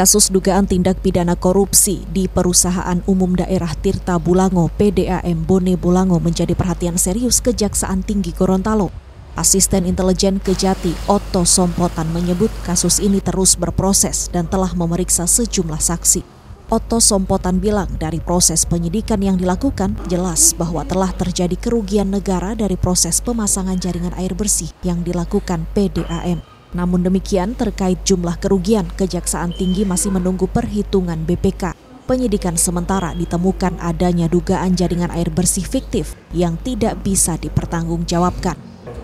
Kasus dugaan tindak pidana korupsi di Perusahaan Umum Daerah Tirta Bulango PDAM Bone Bulango menjadi perhatian serius Kejaksaan Tinggi Gorontalo. Asisten Intelijen Kejati Otto Sompotan menyebut kasus ini terus berproses dan telah memeriksa sejumlah saksi. Otto Sompotan bilang dari proses penyidikan yang dilakukan jelas bahwa telah terjadi kerugian negara dari proses pemasangan jaringan air bersih yang dilakukan PDAM. Namun demikian, terkait jumlah kerugian, Kejaksaan Tinggi masih menunggu perhitungan BPK. Penyidikan sementara ditemukan adanya dugaan jaringan air bersih fiktif yang tidak bisa dipertanggungjawabkan.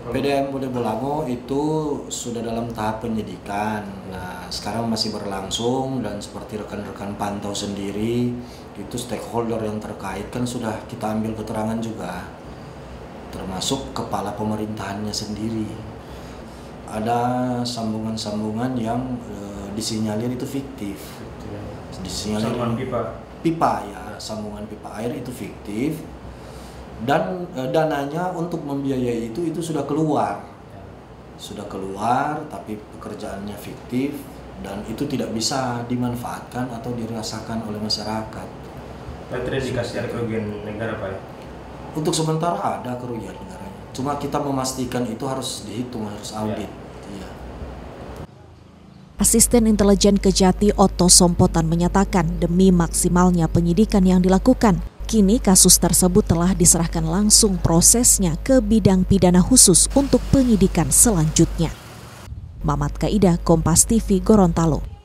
PDM Bude Bolango itu sudah dalam tahap penyidikan. Nah, sekarang masih berlangsung dan seperti rekan-rekan pantau sendiri, itu stakeholder yang terkait kan sudah kita ambil keterangan juga, termasuk kepala pemerintahannya sendiri ada sambungan-sambungan yang e, disinyalir itu fiktif. Disinyalir sambungan pipa. Pipa ya, sambungan pipa air itu fiktif dan e, dananya untuk membiayai itu itu sudah keluar. Sudah keluar tapi pekerjaannya fiktif dan itu tidak bisa dimanfaatkan atau dirasakan oleh masyarakat. Pak tidak dikasih kerugian negara Pak? Untuk sementara ada kerugian negara cuma kita memastikan itu harus dihitung harus iya. audit ya. Asisten Intelijen Kejati Otto Sompotan menyatakan demi maksimalnya penyidikan yang dilakukan, kini kasus tersebut telah diserahkan langsung prosesnya ke bidang pidana khusus untuk penyidikan selanjutnya. Mamat Kaida, Kompas TV, Gorontalo.